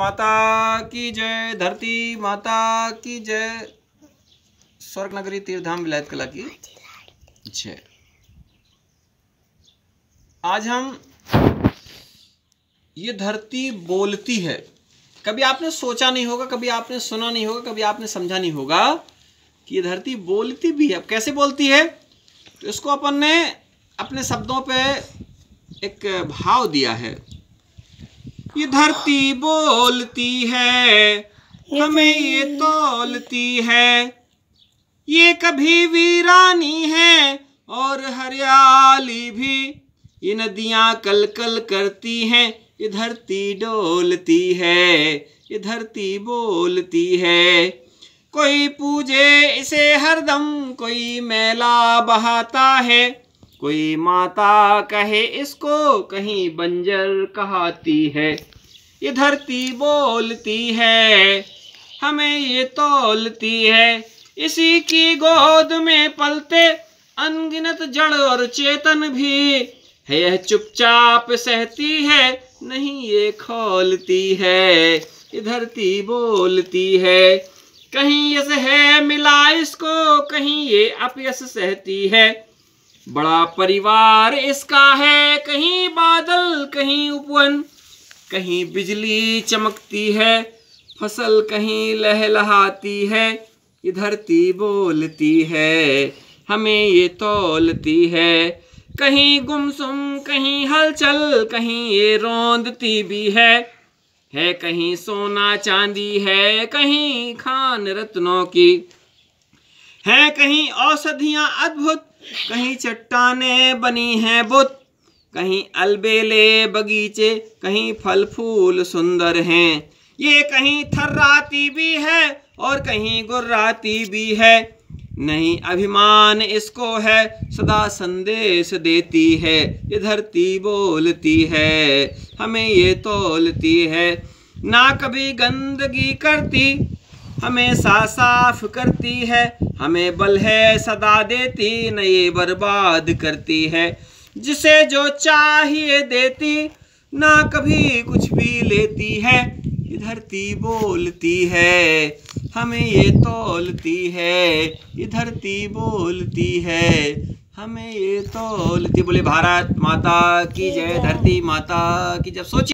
माता की जय, धरती माता की जय। स्वर्ग नगरी तीर्थधाम विलायत कला की। जय आज हम ये धरती बोलती है। कभी आपने सोचा नहीं होगा, कभी आपने सुना नहीं होगा, कभी आपने समझा नहीं होगा कि ये धरती बोलती भी है। अब कैसे बोलती है? तो इसको अपन ने अपने शब्दों पे एक भाव दिया है। ये धरती बोलती है हमें ये तोलती है। ये कभी वीरानी है और हरियाली भी। ये नदियाँ कल कल करती हैं ये धरती डोलती है ये धरती बोलती है। कोई पूजे इसे हरदम कोई मेला बहाता है। कोई माता कहे इसको, कहीं बंजर कहती है। ये धरती बोलती है, हमें ये तोलती है। इसी की गोद में पलते अनगिनत जड़ और चेतन भी है। यह चुपचाप सहती है, नहीं ये खोलती है। ये धरती बोलती है, कहीं यश है मिला इसको, कहीं ये अपयश सहती है। बड़ा परिवार इसका है, कहीं बादल, कहीं उपवन, कहीं बिजली चमकती है, फ़सल कहीं लहलहाती है, ये धरती बोलती है, हमें ये तोलती है। कहीं गुमसुम, कहीं हलचल, कहीं ये रोंदती भी है है कहीं सोना चांदी है, कहीं खान रत्नों की, है कहीं औषधियाँ अद्भुत कहीं चट्टाने बनी हैं बुत, कहीं अलबेले बगीचे, कहीं फल फूल सुंदर हैं। ये कहीं थर्राती भी है और कहीं गुर्राती भी है। नहीं अभिमान इसको है, सदा संदेश देती है ये धरती बोलती है, हमें ये तोलती है। ना कभी गंदगी करती हमेशा साफ़ करती है हमें बल है सदा देती न ये बर्बाद करती है। जिसे जो चाहिए देती ना कभी कुछ भी लेती है। ये धरती बोलती है हमें ये तोलती है। ये धरती बोलती है हमें ये तोलती। बोले भारत माता की जय धरती माता की जब सोचिए।